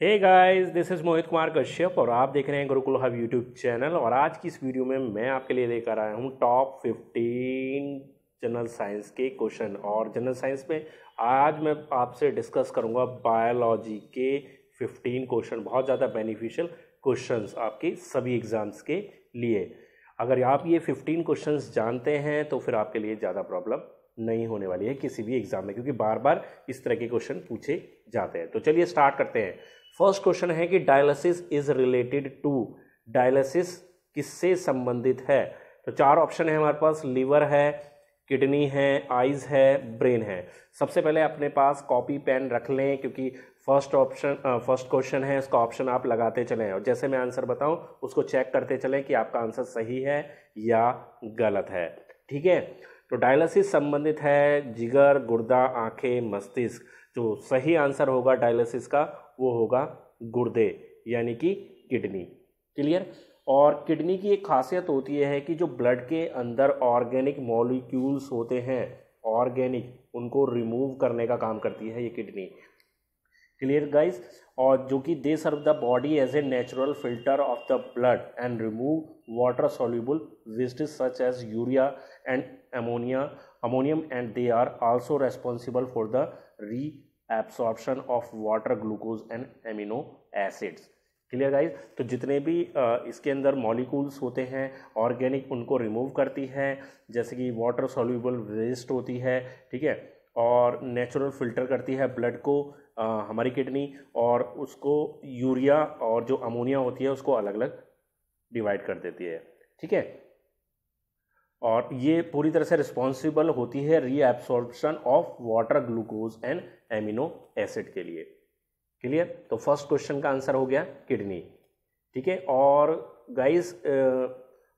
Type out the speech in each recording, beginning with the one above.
Hey guys this is Mohit Kumar Kashyap और आप देख रहे हैं गुरुकुल हब यूट्यूब चैनल और आज की इस वीडियो में मैं आपके लिए लेकर आया हूँ टॉप 15 जनरल साइंस के क्वेश्चन और जनरल साइंस में आज मैं आपसे डिस्कस करूँगा बायोलॉजी के 15 क्वेश्चन बहुत ज़्यादा बेनिफिशियल क्वेश्चंस आपके सभी एग्ज़ाम्स के लिए। अगर आप ये फिफ्टीन क्वेश्चन जानते हैं तो फिर आपके लिए ज़्यादा प्रॉब्लम नहीं होने वाली है किसी भी एग्ज़ाम में, क्योंकि बार बार इस तरह के क्वेश्चन पूछे जाते हैं। तो चलिए स्टार्ट करते हैं। फ़र्स्ट क्वेश्चन है कि dialysis is related to. Dialysis किससे संबंधित है? तो चार ऑप्शन है हमारे पास। लीवर है, किडनी है आइज़ है, ब्रेन है। सबसे पहले अपने पास कॉपी पेन रख लें, क्योंकि फ़र्स्ट ऑप्शन फ़र्स्ट क्वेश्चन है इसका ऑप्शन आप लगाते चलें। और जैसे मैं आंसर बताऊँ, उसको चेक करते चलें कि आपका आंसर सही है या गलत है। ठीक है? तो डायलिसिस संबंधित है, जिगर, गुर्दा, आँखें, मस्तिष्क। जो सही आंसर होगा डायलिसिस का, वो होगा गुर्दे, यानी कि किडनी। क्लियर और किडनी की एक खासियत होती है कि जो ब्लड के अंदर ऑर्गेनिक मॉलिक्यूल्स होते हैं ऑर्गेनिक उनको रिमूव करने का काम करती है ये किडनी। क्लियर गाइस और जो कि they serve the body as a natural filter of the blood and remove water soluble wastage such as urea and ammonia ammonium and they are also responsible for the reabsorption of water glucose and amino acids clear guys तो जितने भी इसके अंदर molecules होते हैं organic उनको remove करती है जैसे कि वाटर सॉल्यूबल वेस्ट होती है ठीक है? और नेचुरल फ़िल्टर करती है ब्लड को आ, हमारी किडनी और उसको यूरिया और जो अमोनिया होती है उसको अलग अलग डिवाइड कर देती है ठीक है? और ये पूरी तरह से रिस्पॉन्सिबल होती है reabsorption of water glucose and amino acid के लिए। क्लियर तो फ़र्स्ट क्वेश्चन का आंसर हो गया किडनी ठीक है? और गाइस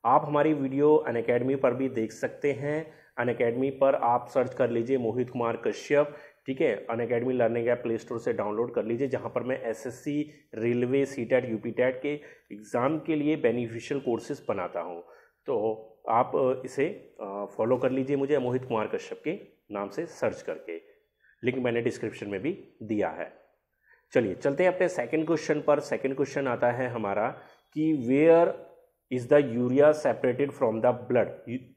आप हमारी वीडियो अन अकेडमी पर भी देख सकते हैं। अन अकेडमी पर आप सर्च कर लीजिए मोहित कुमार कश्यप। ठीक है? Unacademy learning app play store से डाउनलोड कर लीजिए, जहाँ पर मैं एसएससी रेलवे सी टेट यू के एग्ज़ाम के लिए बेनिफिशियल कोर्सेज बनाता हूँ। तो आप इसे फॉलो कर लीजिए मुझे मोहित कुमार कश्यप के नाम से सर्च करके। लिंक मैंने डिस्क्रिप्शन में भी दिया है। चलिए, चलते हैं अपने सेकंड क्वेश्चन पर। सेकंड क्वेश्चन आता है हमारा कि where is the urea separated from the blood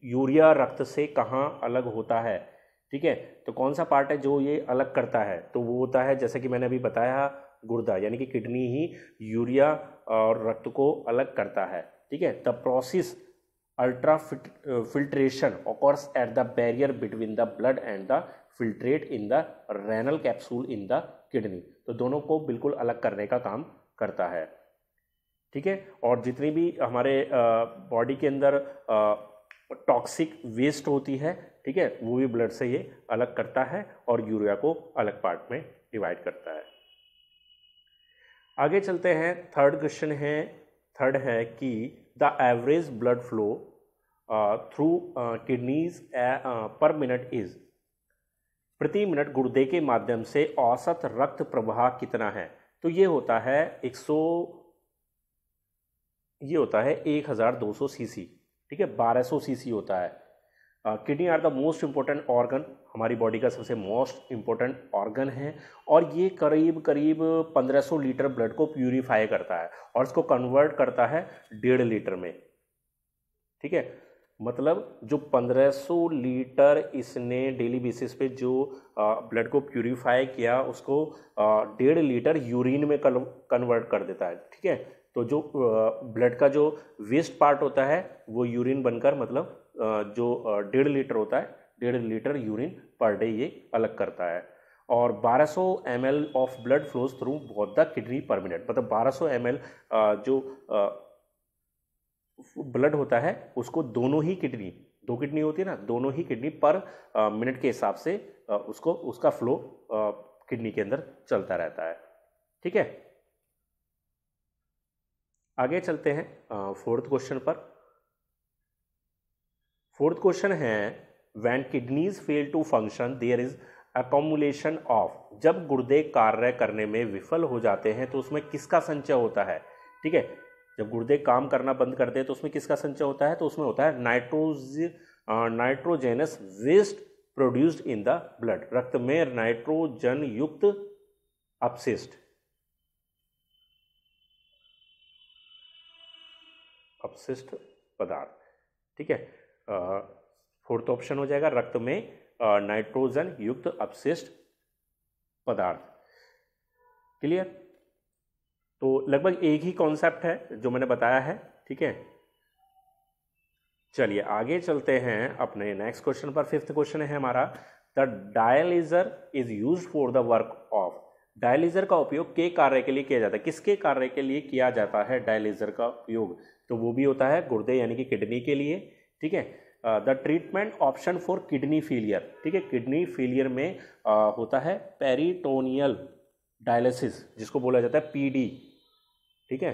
urea रक्त से कहाँ अलग होता है? ठीक है? तो कौन सा पार्ट है जो ये अलग करता है? तो वो होता है, जैसे कि मैंने अभी बताया, गुर्दा, यानी कि किडनी ही यूरिया और रक्त को अलग करता है। ठीक है? The process ultrafiltration occurs at the barrier between the blood and the filtrate in the renal capsule in the kidney तो दोनों को बिल्कुल अलग करने का काम करता है। ठीक है? और जितनी भी हमारे बॉडी के अंदर टॉक्सिक वेस्ट होती है, ठीक है? वो भी ब्लड से ये अलग करता है और यूरिया को अलग पार्ट में डिवाइड करता है। आगे चलते हैं। थर्ड क्वेश्चन है थर्ड है कि the average blood flow through kidneys per minute is प्रति मिनट गुर्दे के माध्यम से औसत रक्त प्रवाह कितना है? तो ये होता है 100 ये होता है 1200 सीसी ठीक है? 1200 सीसी होता है। Kidney are the most important organ हमारी बॉडी का सबसे मोस्ट इंपॉर्टेंट ऑर्गन है और ये करीब करीब 1500 लीटर ब्लड को प्यूरिफाई करता है और इसको कन्वर्ट करता है डेढ़ लीटर में, ठीक है? मतलब जो 1500 लीटर इसने डेली बेसिस पे जो ब्लड को प्यूरिफाई किया, उसको डेढ़ लीटर यूरिन में कन्वर्ट कर देता है, ठीक है? तो जो ब्लड का जो वेस्ट पार्ट होता है, वो यूरिन बनकर मतलब जो डेढ़ लीटर होता है, डेढ़ लीटर यूरिन पर डे ये अलग करता है। और 1200 सौ M of blood flows through both the kidney per minute मतलब 1200 सौ जो ब्लड होता है, उसको दोनों ही किडनी, दो किडनी होती है ना, दोनों ही किडनी पर मिनट के हिसाब से उसको, उसका फ्लो किडनी के अंदर चलता रहता है। ठीक है? आगे चलते हैं फोर्थ क्वेश्चन पर। फोर्थ क्वेश्चन है when kidneys fail to function there is accumulation of जब गुर्दे कार्य करने में विफल हो जाते हैं तो उसमें किसका संचय होता है? ठीक है? जब गुर्दे काम करना बंद कर दे तो उसमें किसका संचय होता है? तो उसमें होता है nitro nitrogenous waste produced in the blood. रक्त में नाइट्रोजन युक्त अपशिष्ट अपशिष्ट पदार्थ। ठीक है? फोर्थ ऑप्शन हो जाएगा रक्त में नाइट्रोजन युक्त अपशिष्ट पदार्थ। क्लियर? तो लगभग एक ही कॉन्सेप्ट है जो मैंने बताया है ठीक है? चलिए आगे चलते हैं अपने नेक्स्ट क्वेश्चन पर। फिफ्थ क्वेश्चन है हमारा the dialyser is use for the work of dialyser का उपयोग के कार्य के लिए किया जाता है। किसके कार्य के लिए किया जाता है डायलिजर का उपयोग? तो वो भी होता है गुर्दे यानी कि किडनी के लिए ठीक है? The treatment option for kidney failure ठीक है? किडनी फेलियर में uh, होता है पेरिटोनियल डायलिसिस जिसको बोला जाता है पीडी। ठीक है?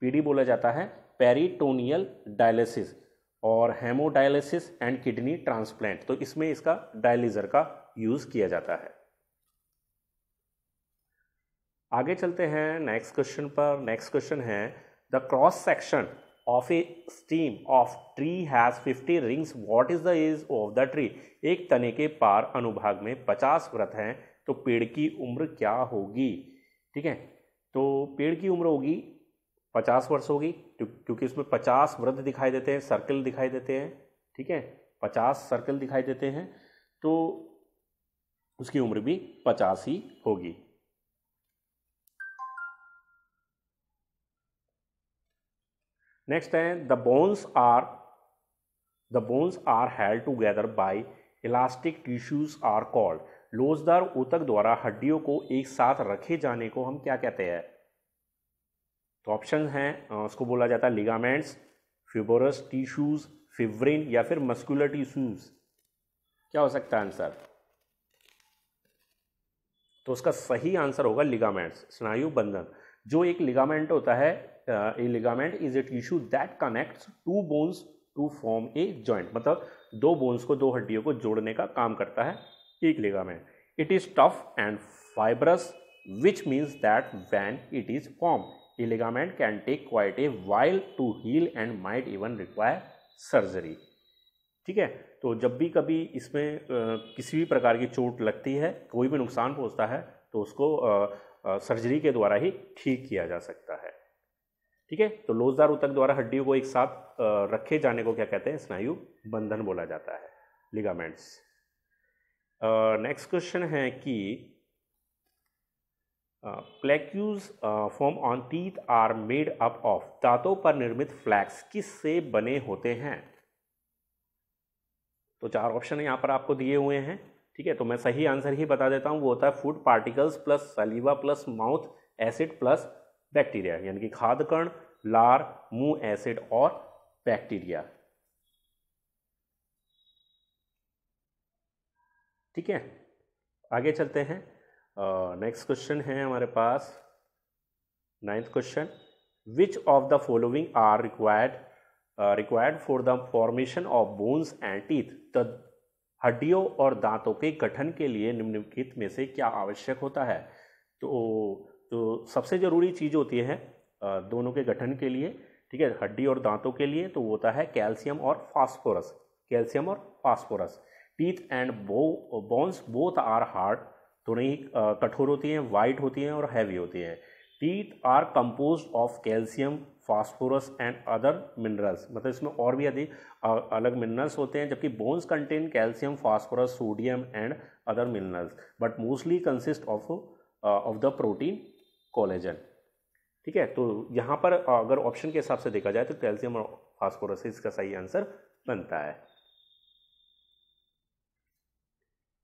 पीडी बोला जाता है पेरिटोनियल डायलिसिस और हेमोडायलिसिस एंड किडनी ट्रांसप्लांट। तो इसमें इसका डायलिजर का यूज़ किया जाता है। आगे चलते हैं नेक्स्ट क्वेश्चन पर। नेक्स्ट क्वेश्चन है, the cross section of a stem of tree has 50 rings. What is the age of the tree? एक तने के पार अनुभाग में 50 व्रत हैं तो पेड़ की उम्र क्या होगी? ठीक है? तो पेड़ की उम्र होगी, पचास वर्ष होगी क्योंकि उसमें पचास वृद्ध दिखाई देते हैं सर्कल दिखाई देते हैं, ठीक है? पचास सर्कल दिखाई देते हैं तो उसकी उम्र भी पचास ही होगी। नेक्स्ट है the bones are the bones are held together by elastic tissues are called लोजदार ऊतक द्वारा हड्डियों को एक साथ रखे जाने को हम क्या कहते हैं? तो ऑप्शन हैं उसको बोला जाता है लिगामेंट्स फिबोरस टिश्यूज फिवरिन या फिर मस्कुलर टिश्यूज क्या हो सकता है आंसर तो उसका सही आंसर होगा लिगामेंट्स स्नायु बंधन। जो एक लिगामेंट होता है a ligament is a tissue that connects two bones to form a joint मतलब दो बोन्स को दो हड्डियों को जोड़ने का काम करता है। एक ligament it is tough and fibrous which means that when it is form A ligament can take quite a while to heal and might even require surgery. ठीक है? तो जब भी कभी इसमें किसी भी प्रकार की चोट लगती है, कोई भी नुकसान पहुँचता है तो उसको सर्जरी के द्वारा ही ठीक किया जा सकता है। ठीक है? तो लोजदार उतक द्वारा हड्डियों को एक साथ रखे जाने को क्या कहते हैं? स्नायु बंधन बोला जाता है। लिगामेंट्स नेक्स्ट क्वेश्चन है कि plaques form on teeth are made up of दांतों पर निर्मित फ्लैक्स किस से बने होते हैं? तो चार ऑप्शन यहाँ पर आपको दिए हुए हैं, ठीक है? तो मैं सही आंसर ही बता देता हूँ, वो होता है food particles plus saliva plus mouth acid plus bacteria यानी कि खाद कण लार, मुँह एसिड और बैक्टीरिया ठीक है? आगे चलते हैं। नेक्स्ट क्वेश्चन है हमारे पास। Ninth question which of the following are required required for the formation of bones and teeth the हड्डियों और दांतों के गठन के लिए निम्नलिखित में से क्या आवश्यक होता है? तो जो सबसे ज़रूरी चीज़ होती है दोनों के गठन के लिए, ठीक है? हड्डी और दांतों के लिए तो वो होता है कैल्शियम और फास्फोरस। कैल्शियम और phosphorus. Teeth and bo bones both are hard दोनों ही कठोर होती हैं वाइट होती हैं और हैवी होती हैं। Teeth are compose of calcium phosphorus and other minerals मतलब इसमें और भी अधिक अलग मिनरल्स होते हैं, जबकि bones contain calcium phosphorus sodium and other minerals but mostly consist of of the protein collagen ठीक है? तो यहाँ पर अगर ऑप्शन के हिसाब से देखा जाए तो कैल्शियम और फास्फोरस इसका सही आंसर बनता है।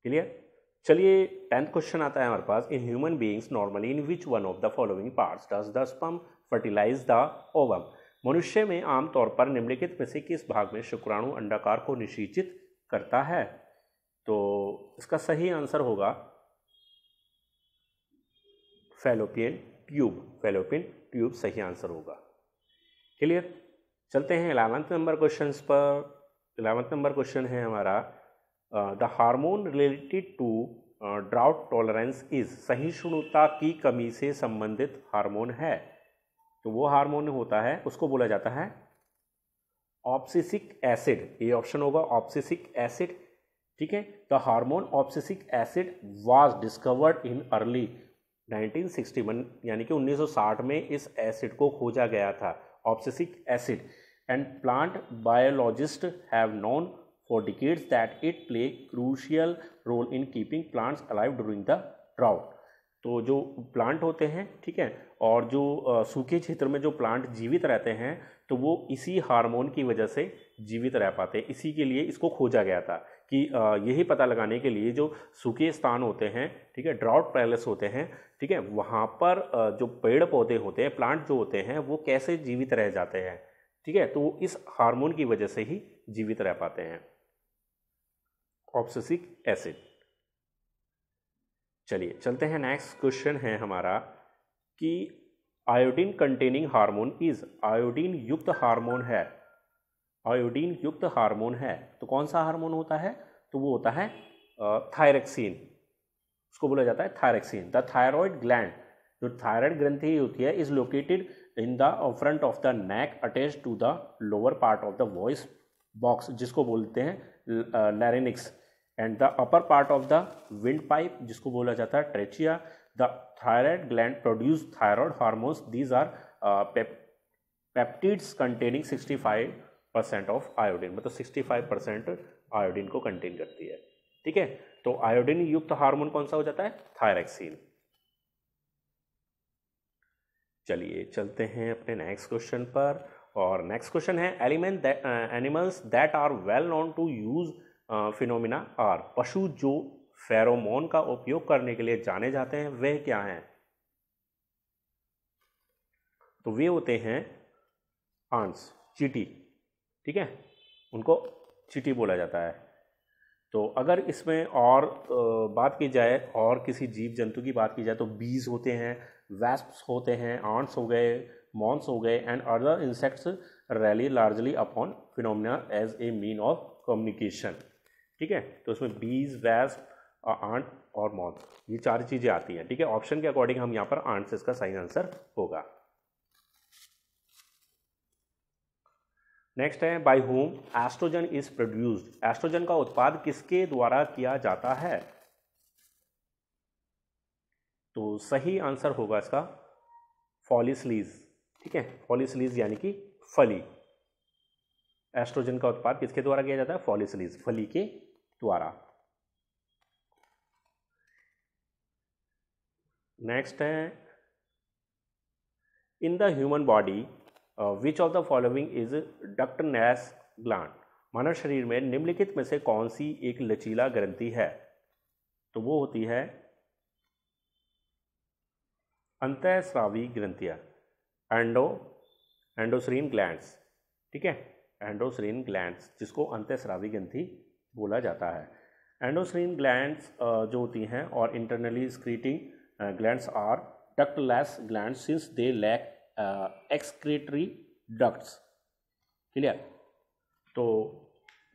क्लियर चलिए टेंथ क्वेश्चन आता है हमारे पास. In human beings normally in which one of the following parts does the sperm fertilise the ovum मनुष्य में आमतौर पर निम्नलिखित में से किस भाग में शुक्राणु अंडाकार को निषेचित करता है? तो इसका सही आंसर होगा फेलोपियन ट्यूब फेलोपियन ट्यूब सही आंसर होगा। क्लियर चलते हैं इलेवंथ नंबर क्वेश्चन पर. इलेवंथ नंबर क्वेश्चन है हमारा. The hormone related to drought tolerance is सहिष्णुता की कमी से संबंधित हार्मोन है। तो वो हार्मोन होता है, उसको बोला जाता है ऑप्सिसिक एसिड ये ऑप्शन होगा ऑप्सिसिक एसिड ठीक है? The hormone abscisic acid was discovered in early 1961 यानी कि 1960 में इस एसिड को खोजा गया था abscisic acid and plant biologist have known for decades that it play crucial role in keeping plants alive during the drought तो जो प्लांट होते हैं, ठीक है, और जो सूखे क्षेत्र में जो प्लांट जीवित रहते हैं तो वो इसी हार्मोन की वजह से जीवित रह पाते इसी के लिए इसको खोजा गया था कि यही पता लगाने के लिए जो सूखे स्थान होते हैं, ठीक है ड्राउट पैलेस होते हैं, ठीक है, वहाँ पर जो पेड़ पौधे होते हैं प्लांट जो होते हैं, वो कैसे जीवित रह जाते हैं, ठीक है तो वो इस हार्मोन की वजह से ही जीवित रह पाते हैं। ऑप्सिक एसिड चलिए, चलते हैं नेक्स्ट क्वेश्चन है हमारा कि iodine containing hormone is iodine युक्त हार्मोन है। आयोडीन युक्त हार्मोन है तो कौन सा हार्मोन होता है? तो वो होता है थायरेक्सिन उसको बोला जाता है थायरेक्सिन द थायरॉयड ग्लैंड जो थायराइड ग्रंथि होती है is located in the front of the neck attach to the lower part of the voice box जिसको बोलते हैं larynx and the upper part of the windpipe जिसको बोला जाता है trachea the thyroid gland produce thyroid hormones these are peptides containing 65 percent of iodine मतलब 65 percent iodine को contain करती है। ठीक है? तो आयोडीन युक्त हार्मोन कौन सा हो जाता है? थायरेक्सिन चलिए, चलते हैं अपने नेक्स्ट क्वेश्चन पर। और नेक्स्ट क्वेश्चन है, element animals that are well known to use phenomena are पशु जो फेरोमोन का उपयोग करने के लिए जाने जाते हैं वे क्या हैं? तो वे होते हैं आंस चीटी, ठीक है? उनको चीटी बोला जाता है। तो अगर इसमें और बात की जाए, और किसी जीव जंतु की बात की जाए तो बीज होते हैं वैस्प्स होते हैं आंट्स हो गए मॉन्स हो गए and other insects rely largely upon phenomena as a mean of communication ठीक है? तो उसमें बीज वैस्प आंट और मॉन्स ये चार चीज़ें आती हैं, ठीक है? ऑप्शन के अकॉर्डिंग हम यहाँ पर आंट से इसका सही आंसर होगा। नेक्स्ट है by whom oestrogen is produced oestrogen का उत्पाद किसके द्वारा किया जाता है? तो सही आंसर होगा इसका फॉलिसलीज ठीक है? फॉलिसलीज यानी कि फली। एस्ट्रोजन का उत्पाद किसके द्वारा किया जाता है? फॉलिसलीज फली के द्वारा नेक्स्ट है in the human body which of the following is ductless gland मानव शरीर में निम्नलिखित में से कौन सी एक लचीला ग्रंथि है? तो वो होती है अंतःस्रावी ग्रंथियाँ, एंडो, एंडोसरीन ग्लैंड्स, ठीक है? एंडोसरीन ग्लैंड्स, जिसको अंतःस्रावी ग्रंथि बोला जाता है। एंडोसरीन ग्लैंड्स जो होती हैं और internally secreting glands are ductless gland since they lack excretory ducts clear तो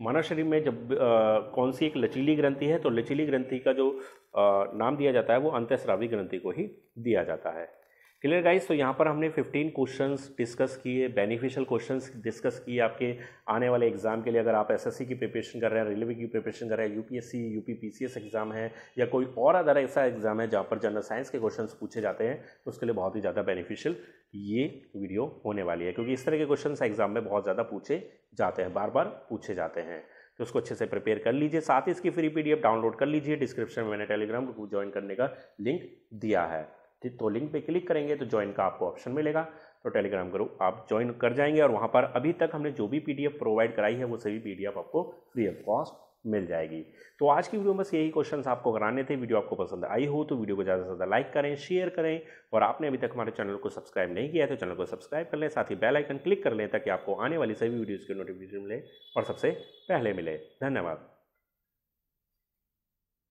मानव शरीर में जब आ, कौन सी एक लचीली ग्रंथि है तो लचीली ग्रंथि का जो आ, नाम दिया जाता है वो अंत्यस्रावी ग्रंथि को ही दिया जाता है। क्लियर गाइस तो यहाँ पर हमने 15 क्वेश्चंस डिस्कस किए बेनिफिशियल क्वेश्चंस डिस्कस किए आपके आने वाले एग्ज़ाम के लिए। अगर आप एसएससी की प्रिपरेशन कर रहे हैं रेलवे की प्रिपरेशन कर रहे हैं यूपीएससी यूपी पीसीएस एग्ज़ाम है, या कोई और अदर ऐसा एग्ज़ाम है जहाँ पर जनरल साइंस के क्वेश्चन पूछे जाते हैं तो उसके लिए बहुत ही ज़्यादा बेनिफिशियल ये वीडियो होने वाली है। क्योंकि इस तरह के क्वेश्चन एग्ज़ाम में बहुत ज़्यादा पूछे जाते हैं बार बार पूछे जाते हैं। तो उसको अच्छे से प्रिपेयर कर लीजिए। साथ ही इसकी फ्री पीडीएफ डाउनलोड कर लीजिए। डिस्क्रिप्शन में मैंने टेलीग्राम ग्रुप ज्वाइन करने का लिंक दिया है। तो लिंक पे क्लिक करेंगे तो ज्वाइन का आपको ऑप्शन मिलेगा। तो टेलीग्राम ग्रुप आप ज्वाइन कर जाएँगे और वहाँ पर अभी तक हमने जो भी पीडीएफ प्रोवाइड कराई है, वो सभी पीडीएफ आपको फ्री ऑफ़ कॉस्ट मिल जाएगी। तो आज की वीडियो में बस यही क्वेश्चन आपको कराने थे। वीडियो आपको पसंद आई हो तो वीडियो को ज़्यादा से ज़्यादा लाइक करें शेयर करें और आपने अभी तक हमारे चैनल को सब्सक्राइब नहीं किया है तो चैनल को सब्सक्राइब कर लें। साथ ही बेल आइकन क्लिक कर लें ताकि आपको आने वाली सभी वीडियोज़ के नोटिफिकेशन मिले और सबसे पहले मिले। धन्यवाद।